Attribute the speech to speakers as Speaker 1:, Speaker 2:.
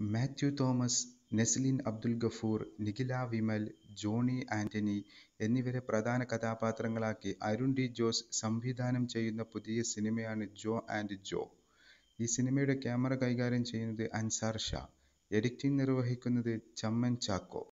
Speaker 1: മാത്യു തോമസ്, നെസ്ലിൻ അബ്ദുൽ ഗഫൂർ, നിഖില വിമൽ, ജോണി ആന്റണി എന്നിവരെ പ്രധാന കഥാപാത്രങ്ങളാക്കി അരുൺ ഡി ജോസ് സംവിധാനം ചെയ്യുന്ന പുതിയ സിനിമയാണ് ജോ ആൻഡ് ജോ. ഈ സിനിമയുടെ ക്യാമറ കൈകാര്യം ചെയ്യുന്നത് അൻസാർ ഷാ. എഡിറ്റിംഗ് നിർവഹിക്കുന്നത് ചമ്മൻ ചാക്കോ.